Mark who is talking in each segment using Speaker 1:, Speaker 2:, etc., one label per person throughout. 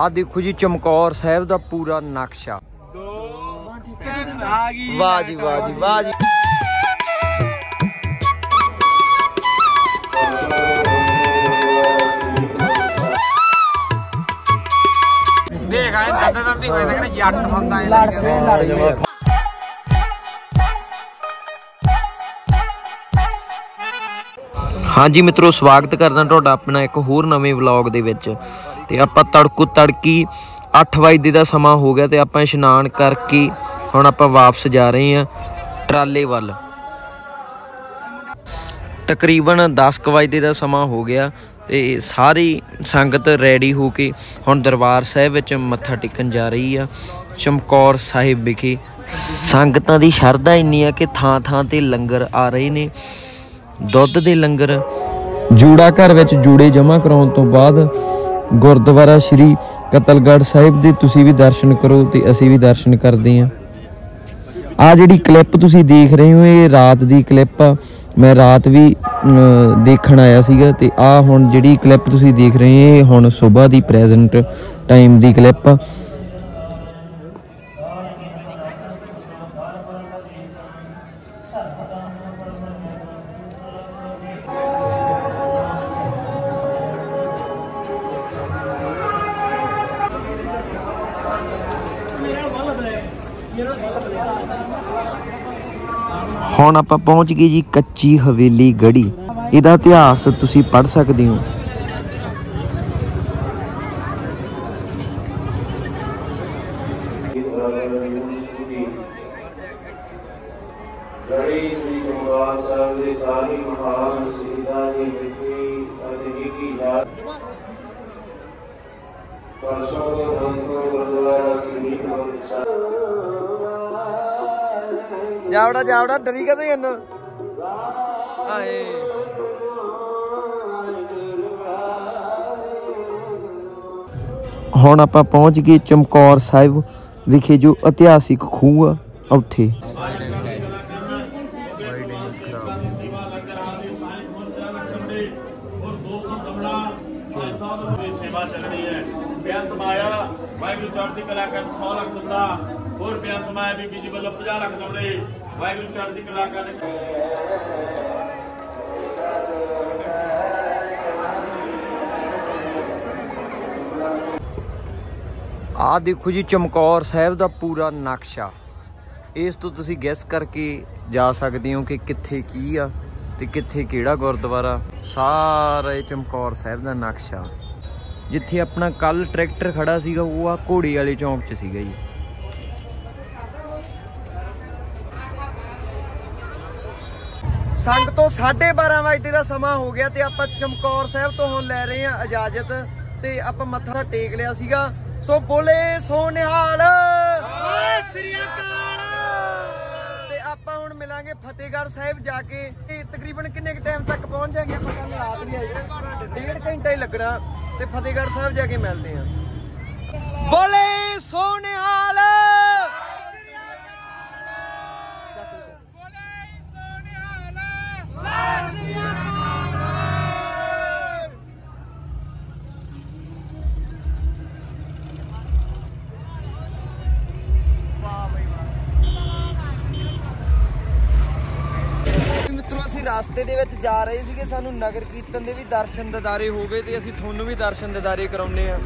Speaker 1: ਆਹ ਦੇਖੋ ਜੀ ਚਮਕੌਰ ਸਾਹਿਬ ਦਾ ਪੂਰਾ ਨਕਸ਼ਾ। ਵਾਹ ਜੀ ਵਾਹ ਜੀ ਵਾਹ ਜੀ।
Speaker 2: ਦੇਖ ਆਏ ਦਾਦਾ ਦਾਦੀ ਹੋਏ ਤੇ ਕਹਿੰਦੇ ਜੱਟ ਹੁੰਦਾ ਇਹ ਕਹਿੰਦੇ
Speaker 1: ਹਾਂਜੀ ਮਿੱਤਰੋ ਸਵਾਗਤ ਕਰਦਾ ਤੁਹਾਡਾ ਆਪਣਾ ਇੱਕ ਹੋਰ ਨਵੇਂ ਵਲੌਗ ਦੇ ਵਿੱਚ। ਤੇ ਆਪਾਂ ਤੜਕੂ ਤੜਕੀ 8 ਵਜੇ ਦਾ ਸਮਾਂ ਹੋ ਗਿਆ ਤੇ ਆਪਾਂ ਇਸ਼ਨਾਨ ਕਰਕੇ ਹੁਣ ਆਪਾਂ ਵਾਪਸ ਜਾ ਰਹੇ ਹਾਂ ਟਰਾਲੇ ਵੱਲ। ਤਕਰੀਬਨ 10 ਕੁ ਵਜੇ ਦਾ ਸਮਾਂ ਹੋ ਗਿਆ ਤੇ ਸਾਰੀ ਸੰਗਤ ਰੈਡੀ ਹੋ ਕੇ ਹੁਣ ਦਰਬਾਰ ਸਾਹਿਬ ਵਿੱਚ ਮੱਥਾ ਟੇਕਣ ਜਾ ਰਹੀ ਆ। ਚਮਕੌਰ ਸਾਹਿਬ ਵਿਖੇ ਸੰਗਤਾਂ ਦੀ ਸ਼ਰਧਾ ਇੰਨੀ ਆ ਕਿ ਥਾਂ ਥਾਂ ਤੇ ਲੰਗਰ ਆ ਰਹੇ ਨੇ। ਦੁੱਧ ਦੇ ਲੰਗਰ ਜੂੜਾ ਘਰ ਵਿੱਚ ਜੂੜੇ ਜਮ੍ਹਾਂ ਕਰਾਉਣ ਤੋਂ ਬਾਅਦ ਗੁਰਦੁਆਰਾ ਸ਼੍ਰੀ ਕਤਲਗੜ੍ਹ ਸਾਹਿਬ ਦੇ ਤੁਸੀਂ ਵੀ ਦਰਸ਼ਨ ਕਰੋ ਤੇ ਅਸੀਂ ਵੀ ਦਰਸ਼ਨ ਕਰਦੇ ਹਾਂ। ਆ ਜਿਹੜੀ ਕਲਿੱਪ ਤੁਸੀਂ ਦੇਖ ਰਹੇ ਹੋ, ਇਹ ਰਾਤ ਦੀ ਕਲਿੱਪ ਆ। ਮੈਂ ਰਾਤ ਵੀ ਦੇਖਣ ਆਇਆ ਸੀਗਾ ਤੇ ਆ ਹੁਣ ਜਿਹੜੀ ਕਲਿੱਪ ਤੁਸੀਂ ਦੇਖ ਰਹੇ ਹੋ, ਇਹ ਹੁਣ ਸਵੇਰ ਦੀ ਪ੍ਰੈਜ਼ੈਂਟ ਟਾਈਮ ਦੀ ਕਲਿੱਪ ਆ। ਹੁਣ ਆਪਾਂ ਪਹੁੰਚ ਗਏ ਜੀ ਕੱਚੀ ਹਵੇਲੀ ਗੜੀ। ਇਹਦਾ ਇਤਿਹਾਸ ਤੁਸੀਂ ਪੜ੍ਹ ਸਕਦੇ ਹੋ।
Speaker 3: ਗੜੀ ਸ੍ਰੀ ਗੁਰਦੁਆਰਾ ਸਾਹਿਬ ਦੇ ਸਾਰੀ ਮਹਾਨ ਸ਼ਹੀਦਾਂ ਦੀ ਮਿੱਟੀ ਅਤੇ ਨਿੱਕੀ ਯਾਦ ਪਰਸੋਂ ਦੇ
Speaker 1: ਜਾਵੜਾ ਜਾਵੜਾ ਡਰੀ ਕਦੋਂ ਜੰਨ ਆਏ ਹੁਣ ਆਪਾਂ ਪਹੁੰਚ ਗਏ ਚਮਕੌਰ ਸਾਹਿਬ ਵਿਖੇ ਜੋ ਇਤਿਹਾਸਿਕ ਖੂਹ ਆ ਉੱਥੇ।
Speaker 4: ਸੇਵਾ ਚੱਲਣੀ ਹੈ ਬੇਅੰਤ ਮਾਇਆ ਵਾਹਿਗੁਰੂ ਚੜ੍ਹਦੀ ਕਲਾ ਕਰ 100 ਲੱਖ ਦੁੱਲਾ ਹੋਰ ਬੇਅੰਤ ਮਾਇਆ ਬੀਬੀ ਜੀ ਵੱਲੋਂ 50 ਲੱਖ ਦੁੱਲੇ ਵਾਹਿਗੁਰੂ ਚੜ੍ਹਦੀ ਕਲਾ ਕਰ
Speaker 1: ਆਹ ਦੇਖੋ ਜੀ, ਚਮਕੌਰ ਸਾਹਿਬ ਦਾ ਪੂਰਾ ਨਕਸ਼ਾ। ਇਸ ਤੋਂ ਤੁਸੀਂ ਗੈਸ ਕਰਕੇ ਜਾ ਸਕਦੇ ਹੋ ਕਿ ਕਿੱਥੇ ਕੀ ਆ ਤੇ ਕਿੱਥੇ ਕਿਹੜਾ ਗੁਰਦੁਆਰਾ। ਸਾਰਾ ਇਹ ਚਮਕੌਰ ਸਾਹਿਬ ਦਾ ਨਕਸ਼ਾ। ਜਿੱਥੇ ਆਪਣਾ ਕੱਲ ਟਰੈਕਟਰ ਖੜਾ ਸੀਗਾ, ਉਹ ਆ ਘੋੜੀ ਵਾਲੇ ਚੌਂਕ 'ਚ ਸੀਗਾ ਜੀ। ਸੰਗ ਤੋਂ 12:30 ਵਜੇ ਦਾ ਸਮਾਂ ਹੋ ਗਿਆ ਤੇ ਆਪਾਂ ਚਮਕੌਰ ਸਾਹਿਬ ਤੋਂ ਹੁਣ ਲੈ ਰਹੇ ਹਾਂ ਇਜਾਜ਼ਤ ਤੇ ਆਪਾਂ ਮੱਥਾ ਟੇਕ ਲਿਆ ਸੀਗਾ। ਸੋ ਬੋਲੇ ਸੋ ਨਿਹਾਲ ਸ੍ਰੀ ਅਕਾਲ। ਤੇ ਆਪਾਂ ਹੁਣ ਮਿਲਾਂਗੇ ਫਤਿਹਗੜ੍ਹ ਸਾਹਿਬ ਜਾ ਕੇ। ਤੇ ਤਕਰੀਬਨ ਕਿੰਨੇ ਕੁ ਟਾਈਮ ਤੱਕ ਪਹੁੰਚ ਜਾਾਂਗੇ ਆਪਾਂ ਕੱਲ ਰਾਤ ਵੀ ਆਈ ਡੇਢ ਘੰਟਾ ਹੀ ਲੱਗਣਾ ਤੇ ਫਤਿਹਗੜ੍ਹ ਸਾਹਿਬ ਜਾ ਕੇ ਮਿਲਦੇ ਹਾਂ। ਬੋਲੇ ਸੋ ਨਿਹਾਲ ਰਸਤੇ ਦੇ ਵਿੱਚ ਜਾ ਰਹੇ ਸੀਗੇ, ਸਾਨੂੰ ਨਗਰ ਕੀਰਤਨ ਦੇ ਵੀ ਦਰਸ਼ਨ ਦਿਦਾਰੇ ਹੋ ਗਏ ਤੇ ਅਸੀਂ ਤੁਹਾਨੂੰ ਵੀ ਦਰਸ਼ਨ ਦਿਦਾਰੇ ਕਰਾਉਨੇ ਆ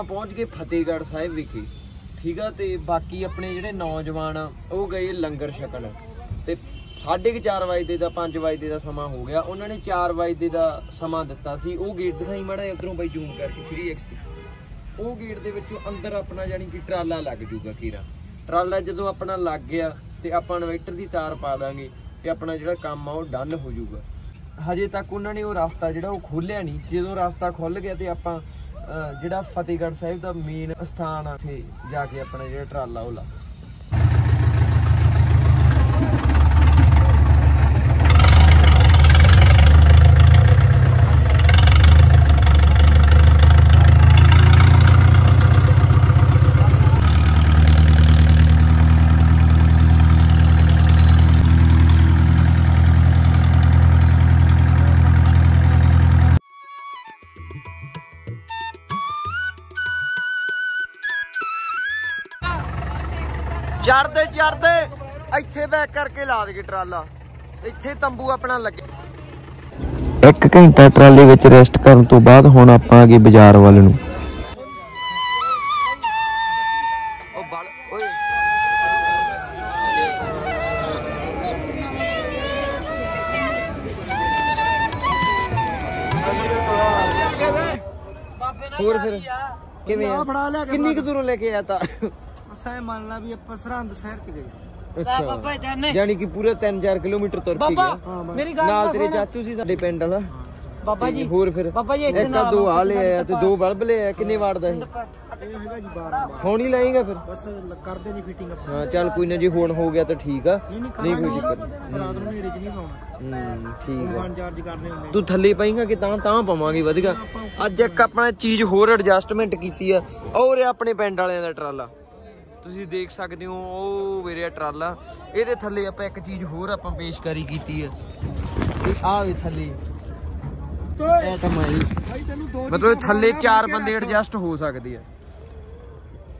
Speaker 1: ਆਪਾਂ ਪਹੁੰਚ ਗਏ ਫਤਿਹਗੜ੍ਹ ਸਾਹਿਬ ਵਿਖੇ, ਠੀਕ ਆ, ਤੇ ਬਾਕੀ ਆਪਣੇ ਜਿਹੜੇ ਨੌਜਵਾਨ ਆ, ਉਹ ਗਏ ਲੰਗਰ ਛਕਣ। ਤੇ 4:30 ਵਜੇ ਦਾ 5 ਵਜੇ ਦਾ ਸਮਾਂ ਹੋ ਗਿਆ। ਉਹਨਾਂ ਨੇ 4 ਵਜੇ ਦਾ ਸਮਾਂ ਦਿੱਤਾ ਸੀ। ਉਹ ਗੇਟ ਦਿਖਾਈ ਮੜਾ ਉਧਰੋਂ ਬਾਈ ਜ਼ੂਮ ਕਰਕੇ 3x ਉਹ ਗੇਟ ਦੇ ਵਿੱਚੋਂ ਅੰਦਰ ਆਪਣਾ ਜਾਨੀ ਕਿ ਟਰਾਲਾ ਲੱਗ ਜੂਗਾ ਕੀਰਾ ਟਰਾਲਾ ਜਦੋਂ ਆਪਣਾ ਲੱਗ ਗਿਆ, ਤੇ ਆਪਾਂ ਇਨਵਰਟਰ ਦੀ ਤਾਰ ਪਾ ਦਾਂਗੇ, ਤੇ ਆਪਣਾ ਜਿਹੜਾ ਕੰਮ ਆ, ਉਹ ਡਨ ਹੋ ਜਾਊਗਾ। ਹਜੇ ਤੱਕ ਉਹਨਾਂ ਨੇ ਉਹ ਰਸਤਾ ਜਿਹੜਾ, ਉਹ ਖੋਲਿਆ ਨਹੀਂ। ਜਦੋਂ ਰਸਤਾ ਖੁੱਲ ਗਿਆ ਤੇ ਆਪਾਂ ਜਿਹੜਾ ਫਤਿਹਗੜ੍ਹ ਸਾਹਿਬ ਦਾ ਮੇਨ ਸਥਾਨ ਆ, ਉੱਥੇ ਜਾ ਕੇ ਆਪਣਾ ਜਿਹੜਾ ਟਰਾਲਾ, ਉਹ ਲਾ। ਚੜਦੇ ਚੜਦੇ ਇੱਥੇ ਬੈਕ ਕਰਕੇ ਲਾ ਦੇਗੇ ਟਰਾਲਾ। ਇੱਥੇ ਤੰਬੂ ਆਪਣਾ ਲੱਗੇ। ਇੱਕ ਘੰਟਾ ਟਰਾਲੇ ਵਿੱਚ ਰੈਸਟ ਕਰਨ ਤੋਂ ਬਾਅਦ ਹੁਣ ਆਪਾਂ ਆਗੇ ਬਾਜ਼ਾਰ ਵੱਲ ਨੂੰ। ਉਹ ਬਲ ਓਏ। ਹੋਰ ਫਿਰ ਕਿਵੇਂ ਆ?
Speaker 5: ਫੜਾ ਲਿਆ ਕੇ
Speaker 1: ਕਿੰਨੀ ਕੁ ਦੂਰੋਂ ਲੈ ਕੇ ਆਇਆ ਤਾਂ?
Speaker 5: ਅਸਾਂ ਮੰਨ ਲਾ ਵੀ ਆਪਾਂ ਸਰਹੰਦ ਸ਼ਹਿਰ ਚ ਗਏ ਸੀ।
Speaker 1: ਅੱਛਾ।
Speaker 6: ਬਾਬਾ ਜਾਨੇ।
Speaker 1: ਯਾਨੀ ਕਿ ਪੂਰੇ 3-4 ਕਿਲੋਮੀਟਰ ਤੁਰ ਕੇ
Speaker 6: ਬਾਬਾ
Speaker 1: ਗਿਆ
Speaker 6: ਮੇਰੀ ਗੱਲ
Speaker 1: ਨਾਲ
Speaker 6: ਤਾਂ
Speaker 1: ਤੇਰੇ। ਚਾਚੂ ਸੀ ਸਾਡੇ ਪਿੰਡ ਵਾਲਾ।
Speaker 6: ਬਾਬਾ ਜੀ
Speaker 1: ਹੋਰ ਫਿਰ
Speaker 6: ਬਾਬਾ ਜੀ
Speaker 1: ਇੱਕ
Speaker 6: ਨਾਲ
Speaker 1: ਦੋ ਆ ਲੈ ਆਇਆ ਤੇ ਦੋ ਬਲਬ ਲੈ ਆਇਆ ਕਿੰਨੇ ਵਾਟ ਦਾ ਇਹ
Speaker 5: ਹੈਗਾ ਜੀ 12
Speaker 1: ਹੁਣ ਹੀ ਲਾਏਗਾ ਫਿਰ?
Speaker 5: ਬਸ ਲ- ਕਰਦੇ ਨਹੀਂ ਫਿਟਿੰਗ ਆਪਾਂ
Speaker 1: ਹਾਂ ਚੱਲ ਕੋਈ ਨਾ ਜੇ ਹੁਣ ਹੋ ਗਿਆ ਤਾਂ ਠੀਕ ਆ।
Speaker 5: ਨਹੀਂ
Speaker 1: ਕੋਈ ਦਿੱਕਤ ਨਹੀਂ।
Speaker 5: ਰਾਤ ਨੂੰ ਨੇਰੇ ਚ ਨਹੀਂ ਪਾਉਣਾ।
Speaker 1: ਹੂੰ ਠੀਕ ਆ।
Speaker 5: ਫੋਨ ਚਾਰਜ ਕਰਨੇ ਹੁੰਦੇ
Speaker 1: ਤੂੰ ਥੱਲੇ ਪਾਏਗਾ ਕਿ ਤਾਂ ਤਾਂ ਪਾਵਾਂਗੇ ਵਧੀਆ। ਅੱਜ ਇੱਕ ਆਪਣਾ ਚੀਜ਼ ਹੋਰ ਐਡਜਸਟਮੈਂਟ ਕੀਤੀ ਆ ਔਰ ਆਪਣੇ ਪਿੰਡ ਵਾਲਿਆਂ ਦਾ ਟਰਾਲਾ। ਤੁਸੀਂ ਦੇਖ ਸਕਦੇ ਹੋ ਉਹ ਵੀਰੇ ਟਰਾਲਾ। ਇਹਦੇ ਥੱਲੇ ਆਪਾਂ ਇੱਕ ਚੀਜ਼ ਹੋਰ ਆਪਾਂ ਪੇਸ਼ਕਾਰੀ ਕੀਤੀ ਆ। ਇਹ ਆ ਵੀ ਥੱਲੇ। ਇਹ ਕਮਾਈ ਮਤਲਬ ਥੱਲੇ ਚਾਰ ਬੰਦੇ ਐਡਜਸਟ ਹੋ ਸਕਦੇ ਆ।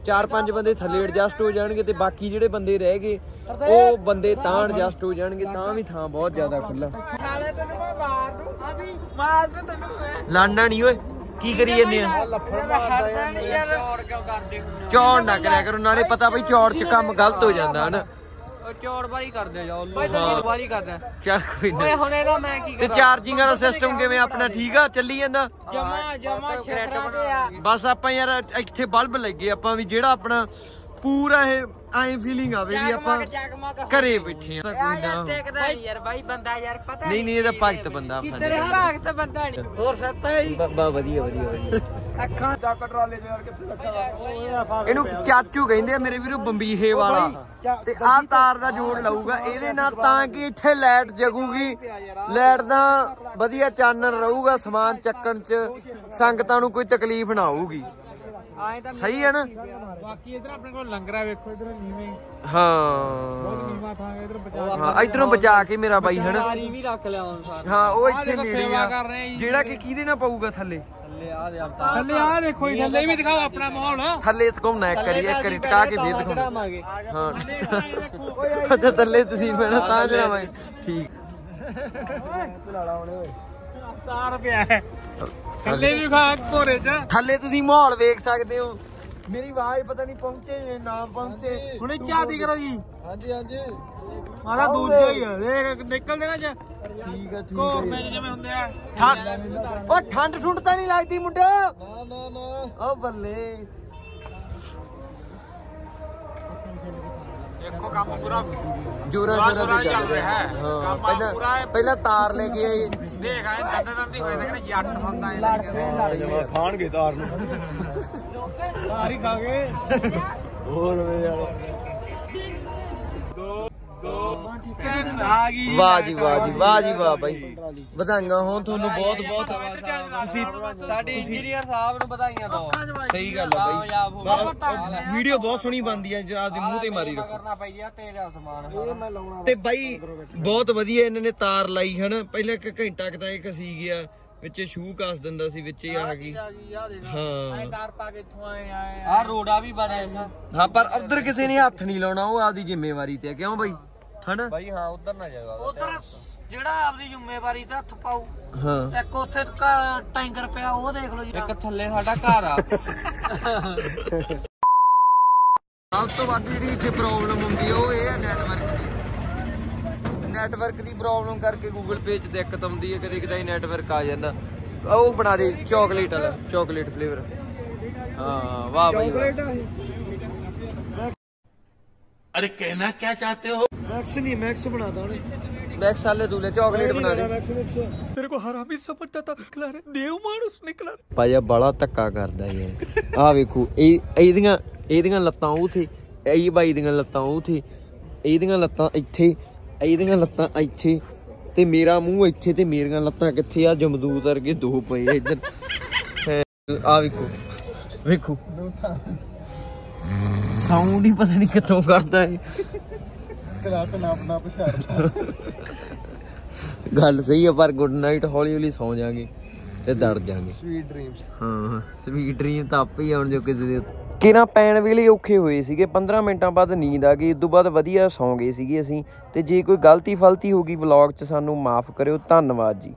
Speaker 1: ਚਾਰ ਪੰਜ ਬੰਦੇ ਥੱਲੇ ਐਡਜਸਟ ਹੋ ਜਾਣਗੇ ਤੇ ਬਾਕੀ ਜਿਹੜੇ ਬੰਦੇ ਰਹਿ ਗਏ ਉਹ ਬੰਦੇ ਤਾਂ ਐਡਜਸਟ ਹੋ ਜਾਣਗੇ ਤਾਂ ਵੀ ਥਾਂ ਬਹੁਤ ਜ਼ਿਆਦਾ ਖੁੱਲਾ
Speaker 2: ਨਾਲੇ ਤੈਨੂੰ ਮੈਂ ਮਾਰ ਦੂੰ ਅਭੀ ਮਾਰ ਦੂੰ ਤੈਨੂੰ ਮੈਂ।
Speaker 1: ਲਾਣਾ ਨਹੀਂ ਓਏ। ਕੀ ਕਰੀ ਜੰਨੇ ਆ?
Speaker 2: ਹਟਦਾ ਨਹੀਂ ਯਾਰ। ਚੌੜ ਕਿਉਂ ਕਰਦੇ
Speaker 1: ਚੌੜ ਨਾ ਕਰਿਆ ਕਰੋ ਨਾਲੇ ਪਤਾ ਬਈ ਚੌੜ 'ਚ ਕੰਮ ਗਲਤ ਹੋ ਜਾਂਦਾ ਹਨਾ?
Speaker 2: ਉਹ ਚੌੜ ਵਾਰੀ ਕਰਦੇ ਜਾ ਭਾਈ ਤਾਂ ਵਾਰੀ ਕਰਦਾ
Speaker 1: ਚੱਲ ਕੋਈ
Speaker 2: ਓਏ
Speaker 1: ਨਾ
Speaker 2: ਹੁਣ ਇਹਦਾ ਮੈਂ ਕੀ
Speaker 1: ਤੇ ਚਾਰਜਿੰਗ ਵਾਲਾ ਸਿਸਟਮ ਕਿਵੇਂ ਆਪਣਾ ਠੀਕ ਆ? ਚੱਲੀ ਜਾਂਦਾ?
Speaker 2: ਜਮਾ ਜਮਾ ਆ।
Speaker 1: ਬਸ ਆਪਾਂ ਯਾਰ ਇੱਥੇ ਬਲਬ ਲੱਗੇ ਆਪਾਂ ਵੀ ਜਿਹੜਾ ਆਪਣਾ ਪੂਰਾ ਇਹ ਐਂ ਫੀਲਿੰਗ ਆਵੇ ਵੀ ਆਪਾਂ ਘਰੇ ਬੈਠੇ ਆ ਕੋਈ ਨਾ।
Speaker 2: ਨਹੀਂ ਯਾਰ ਬਾਈ ਬੰਦਾ ਯਾਰ ਪਤਾ
Speaker 1: ਨਹੀਂ ਨਹੀਂ ਇਹਦਾ ਭਗਤ ਬੰਦਾ
Speaker 2: ਤੇਰੇ ਭਗਤ ਬੰਦਾ ਨਹੀਂ। ਹੋਰ ਸੱਤ ਹੈ ਜੀ?
Speaker 1: ਬਾ ਵਧੀਆ ਵਧੀਆ ਵਧੀਆ।
Speaker 2: ਅੱਖਾਂ
Speaker 1: ਇਹਨੂੰ ਚਾਚੂ ਕਹਿੰਦੇ ਆ ਮੇਰੇ ਵੀਰੋ ਬੰਬੀਹੇ ਵਾਲਾ। ਤੇ ਆਹ ਤਾਰ ਦਾ ਜੋੜ ਲਾਊਗਾ। ਇਹਦੇ ਨਾਲ ਤਾਂ ਕਿ ਇੱਥੇ ਲਾਈਟ ਜਗੂਗੀ। ਲਾਈਟ ਦਾ ਵਧੀਆ ਚਾਨਣ ਰਹੂਗਾ। ਸਮਾਨ ਚੱਕਣ 'ਚ ਸੰਗਤਾਂ ਨੂੰ ਕੋਈ ਤਕਲੀਫ ਨਾ
Speaker 2: ਤਾਂ
Speaker 1: ਸਹੀ ਹੈ ਨਾ?
Speaker 2: ਬਾਕੀ ਇਧਰ ਆਪਣੇ ਕੋਲ ਲੰਗਰਾ ਵੇਖੋ ਇਧਰ ਨੀਵੇਂ।
Speaker 1: ਹਾਂ।
Speaker 2: ਨੀਵਾ ਥਾਂ ਇਧਰ ਬਚਾ
Speaker 1: ਹਾਂ ਇਧਰੋਂ ਬਚਾ ਕੇ ਮੇਰਾ ਬਾਈ ਹਨਾ।
Speaker 2: ਵੀ ਰੱਖ ਲਿਆ ਹੁਣ ਸਾਰ।
Speaker 1: ਹਾਂ ਉਹ ਇੱਥੇ ਨੇੜੇ ਆ।
Speaker 2: ਕਰ।
Speaker 1: ਜਿਹੜਾ ਕਿ ਕਿਹਦੇ ਨਾਲ ਪਊਗਾ ਥੱਲੇ?
Speaker 2: ਥੱਲੇ ਆ ਦੇਖੋ ਥੱਲੇ ਵੀ ਦਿਖਾਓ ਆਪਣਾ ਮਾਹੌਲ।
Speaker 1: ਥੱਲੇ ਘੁੰਮਣਾ ਇੱਕ ਵਾਰੀ ਇੱਕ ਵਾਰੀ ਟਕਾ ਕੇ ਦਿਖਾਉਣਾ।
Speaker 2: ਚੜਾਵਾਂਗੇ।
Speaker 1: ਹਾਂ। ਅੱਛਾ ਥੱਲੇ ਤੁਸੀਂ ਪੈਣਾ ਤਾਂ ਜਰਾਵਾਂਗੇ ਠੀਕ।
Speaker 2: ਤਾਰ ਪਿਆ ਹੈ। ਥੱਲੇ ਵੀ ਖਾ ਘੋਰੇ ਚ।
Speaker 1: ਥੱਲੇ ਤੁਸੀਂ ਮਾਹੌਲ ਵੇਖ ਸਕਦੇ ਹੋ। ਮੇਰੀ ਆਵਾਜ਼ ਪਤਾ ਨਹੀਂ ਪਹੁੰਚੇ ਜਾਂ ਨਾ ਪਹੁੰਚੇ।
Speaker 2: ਹੁਣੇ ਚਾਹ ਦੀ ਕਰੋ ਜੀ।
Speaker 5: ਹਾਂਜੀ ਹਾਂਜੀ।
Speaker 2: ਆਹ ਦੂਜਾ ਹੀ ਆ। ਦੇਖ ਨਿਕਲਦੇ ਨਾ ਚ
Speaker 1: ਠੀਕ ਆ ਠੀਕ
Speaker 2: ਘੋਰਨੇ ਚ ਜਿਵੇਂ ਹੁੰਦੇ ਆ।
Speaker 1: ਠੰਡ ਉਹ ਠੰਡ ਠੁੰਡ ਤਾਂ ਨਹੀਂ ਲੱਗਦੀ ਮੁੰਡਾ
Speaker 5: ਨਾ ਨਾ ਨਾ।
Speaker 1: ਉਹ ਬੱਲੇ।
Speaker 2: ਦੇਖੋ ਕੰਮ ਪੂਰਾ
Speaker 1: ਜੋਰਾ ਜੋਰਾ ਤੇ
Speaker 2: ਚੱਲ
Speaker 1: ਰਿਹਾ।
Speaker 2: ਹੈ।
Speaker 1: ਪਹਿਲਾਂ। ਪਹਿਲਾਂ ਤਾਰ ਲੈ ਕੇ ਆਏ।
Speaker 2: ਦੇਖ ਆਏ ਦੰਦ ਦੰਦੀ ਹੋਏ ਤੇ ਕਹਿੰਦੇ ਜੱਟ ਹੁੰਦਾ ਇਹਦਾ ਨਹੀਂ ਕਹਿੰਦੇ
Speaker 5: ਖਾਣਗੇ ਤਾਰ ਨੂੰ। ਤਾਰ ਹੀ ਖਾ ਗਏ
Speaker 2: ਆ ਗਈ
Speaker 1: ਵਾਹ ਜੀ ਵਾਹ ਜੀ ਵਾਹ ਜੀ ਵਾਹ ਬਾਈ। ਵਧਾਈਆਂ ਹੋਣ ਤੁਹਾਨੂੰ ਬਹੁਤ ਬਹੁਤ। ਤੁਸੀਂ
Speaker 2: ਸਾਡੇ ਇੰਜੀਨੀਅਰ ਸਾਹਿਬ ਨੂੰ ਵਧਾਈਆਂ ਦੋ
Speaker 1: ਸਹੀ ਗੱਲ ਆ ਬਾਈ। ਵੀਡੀਓ ਬਹੁਤ ਸੋਹਣੀ ਬਣਦੀ ਹੈ ਜੇ ਆਪਦੇ ਮੂੰਹ ਤੇ ਮਾਰੀ ਰੱਖੋ।
Speaker 2: ਕਰਨਾ ਪਈ ਆ ਤੇਰਾ ਸਮਾਨ
Speaker 5: ਇਹ ਮੈਂ ਲਾਉਣਾ
Speaker 1: ਤੇ ਬਾਈ ਬਹੁਤ ਵਧੀਆ ਇਹਨਾਂ ਨੇ ਤਾਰ ਲਾਈ ਹਨਾ? ਪਹਿਲਾਂ ਇੱਕ ਘੰਟਾ ਕੁ ਤਾਂ ਇਹ ਕਸੀ ਗਿਆ ਵਿੱਚ ਸ਼ੂ ਕਾਸ ਦਿੰਦਾ ਸੀ ਵਿੱਚ ਹੀ ਆ ਗਈ। ਹਾਂ।
Speaker 2: ਤਾਰ ਪਾ ਕੇ ਇੱਥੋਂ ਆਏ ਆਏ ਆ ਰੋੜਾ ਵੀ ਬਣਿਆ ਸੀ।
Speaker 1: ਹਾਂ ਪਰ ਉਧਰ ਕਿਸੇ ਨੇ ਹੱਥ ਨਹੀਂ ਲਾਉਣਾ ਉਹ ਆਪਦੀ ਜ਼ਿੰਮੇਵਾਰੀ ਤੇ ਆ, ਕਿਉਂ ਬਾਈ? ਹਨਾ?
Speaker 5: ਬਾਈ ਹਾਂ ਉਧਰ ਨਾ ਜਾਗਾ
Speaker 6: ਉਧਰ ਜਿਹੜਾ ਆਪਦੀ ਜ਼ਿੰਮੇਵਾਰੀ ਤੇ ਹੱਥ ਪਾਉ
Speaker 1: ਹਾਂ।
Speaker 6: ਇੱਕ ਉੱਥੇ ਕ- ਟੈਂਕਰ ਪਿਆ ਉਹ ਦੇਖ ਲਓ ਜੀ
Speaker 2: ਇੱਕ ਥੱਲੇ ਸਾਡਾ ਘਰ ਆ।
Speaker 1: ਸਭ ਤੋਂ ਵੱਧ ਜਿਹੜੀ ਇੱਥੇ ਪ੍ਰੋਬਲਮ ਹੁੰਦੀ ਹੈ ਉਹ ਇਹ ਹੈ ਨੈਟਵਰਕ ਦੀ। ਨੈਟਵਰਕ ਦੀ ਪ੍ਰੋਬਲਮ ਕਰਕੇ ਗੂਗਲ ਪੇ 'ਚ ਦਿੱਕਤ ਆਉਂਦੀ ਹੈ ਕਦੇ ਕਦਾਈ ਨੈਟਵਰਕ ਆ ਜਾਂਦਾ। ਉਹ ਬਣਾ ਦੇ ਚਾਕਲੇਟ ਵਾਲਾ ਚਾਕਲੇਟ ਫਲੇਵਰ ਹਾਂ ਵਾਹ ਬਾਈ ਵਾਹ
Speaker 4: अरे कहना क्या चाहते हो
Speaker 5: ਮੈਕਸ ਨਹੀਂ ਮੈਕਸ ਬਣਾਦਾ ਉਹਨੇ
Speaker 1: ਮੈਕਸ ਵਾਲੇ ਦੂਲੇ ਚਾਕਲੇਟ ਬਣਾ ਦੇ
Speaker 5: ਮੈਕਸ ਮਿਕਸ
Speaker 1: ਪਾਇਆ ਬੜਾ ਧੱਕਾ ਕਰਦਾ ਯਾਰ ਆ ਵੇਖੋ ਇਹ ਇਹਦੀਆਂ ਇਹਦੀਆਂ ਲੱਤਾਂ ਉਥੇ ਇਹ ਬਾਈ ਦੀਆਂ ਲੱਤਾਂ ਉਥੇ ਇਹਦੀਆਂ ਲੱਤਾਂ ਇੱਥੇ ਇਹਦੀਆਂ ਲੱਤਾਂ ਇੱਥੇ ਤੇ ਮੇਰਾ ਮੂੰਹ ਇੱਥੇ ਤੇ ਮੇਰੀਆਂ ਲੱਤਾਂ ਕਿੱਥੇ ਆ ਜਮਦੂਤ ਵਰਗੇ ਦੋ ਪਏ ਆ ਇੱਧਰ ਆ ਵੇਖੋ ਵੇਖੋ ਸਾਊਂਡ ਹੀ ਪਤਾ ਨਹੀਂ ਕਿੱਥੋਂ ਕਰਦਾ ਇਹ
Speaker 5: ਕਰਾ ਤੇ ਨਾਪ ਨਾਪ ਛਾੜਦਾ
Speaker 1: ਗੱਲ ਸਹੀ ਆ ਪਰ ਗੁੱਡ ਨਾਈਟ ਹੌਲੀ ਹੌਲੀ ਸੌ ਜਾਾਂਗੇ ਤੇ ਦੜ ਜਾਾਂਗੇ
Speaker 5: ਸਵੀਟ ਡ੍ਰੀਮਸ
Speaker 1: ਹਾਂ ਸਵੀਟ ਡ੍ਰੀਮ ਤਾਂ ਆਪੇ ਹੀ ਆਉਣ ਜੋ ਕਿਸੇ ਦੇ ਕਿਰਾਂ ਪੈਣ ਵੇਲੇ ਔਖੇ ਹੋਏ ਸੀਗੇ 15 ਮਿੰਟਾਂ ਬਾਅਦ ਨੀਂਦ ਆ ਗਈ ਉਦੋਂ ਬਾਅਦ ਵਧੀਆ ਸੌਂ ਗਏ ਸੀਗੇ ਅਸੀਂ। ਤੇ ਜੇ ਕੋਈ ਗਲਤੀ ਫਲਤੀ ਹੋ ਗਈ ਵਲੌਗ 'ਚ ਸਾਨੂੰ ਮਾਫ ਕਰਿਓ ਧੰਨਵਾਦ ਜੀ।